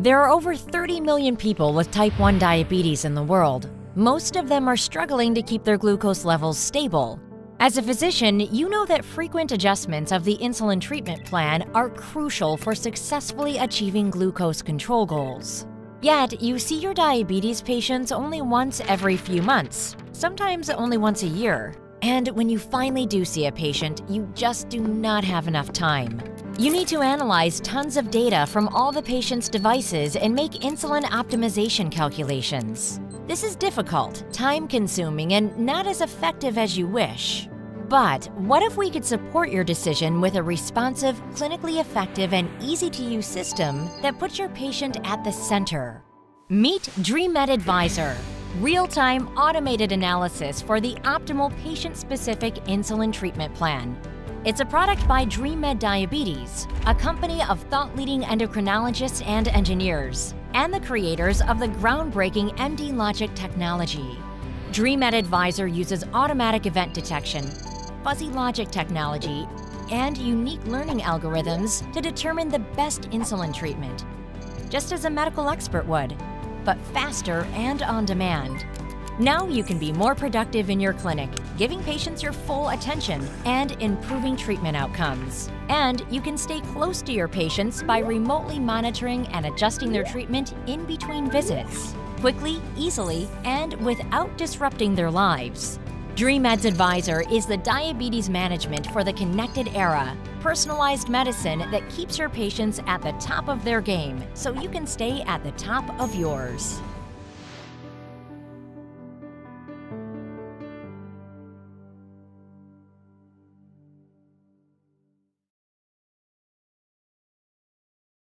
There are over 30 million people with type 1 diabetes in the world. Most of them are struggling to keep their glucose levels stable. As a physician, you know that frequent adjustments of the insulin treatment plan are crucial for successfully achieving glucose control goals. Yet, you see your diabetes patients only once every few months, sometimes only once a year. And when you finally do see a patient, you just do not have enough time. You need to analyze tons of data from all the patient's devices and make insulin optimization calculations. This is difficult, time-consuming, and not as effective as you wish. But what if we could support your decision with a responsive, clinically effective, and easy-to-use system that puts your patient at the center? Meet DreaMed Advisor, real-time automated analysis for the optimal patient-specific insulin treatment plan it's a product by DreaMed Diabetes, a company of thought-leading endocrinologists and engineers, and the creators of the groundbreaking MD Logic technology. DreaMed Advisor uses automatic event detection, fuzzy logic technology, and unique learning algorithms to determine the best insulin treatment, just as a medical expert would, but faster and on demand. Now you can be more productive in your clinic, giving patients your full attention and improving treatment outcomes. And you can stay close to your patients by remotely monitoring and adjusting their treatment in between visits, quickly, easily, and without disrupting their lives. DreaMed's Advisor is the diabetes management for the connected era, personalized medicine that keeps your patients at the top of their game so you can stay at the top of yours.